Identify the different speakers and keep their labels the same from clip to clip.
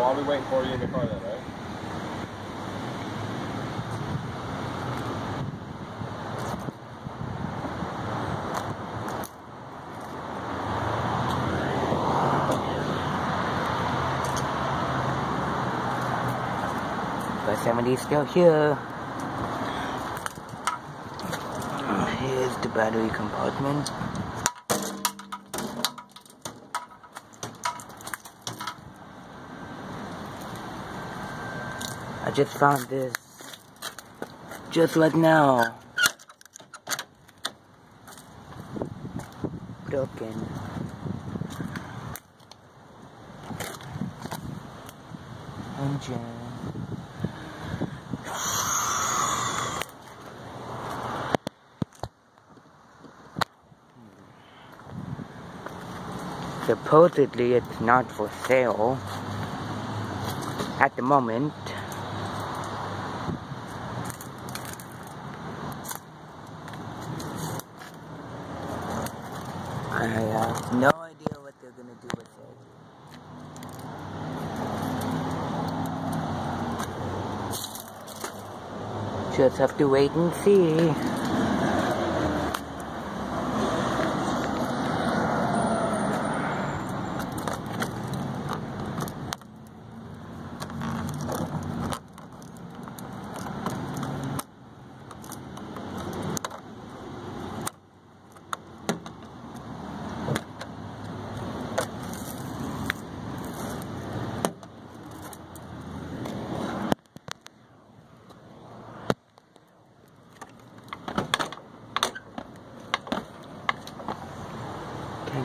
Speaker 1: Well, I'll be waiting for you in the car then, right?
Speaker 2: But somebody's still here. Oh. Here's the battery compartment. I just found this just right now. Broken. Engine. Supposedly it's not for sale at the moment. I have no idea what they're gonna do with it. Just have to wait and see.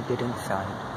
Speaker 2: Get inside.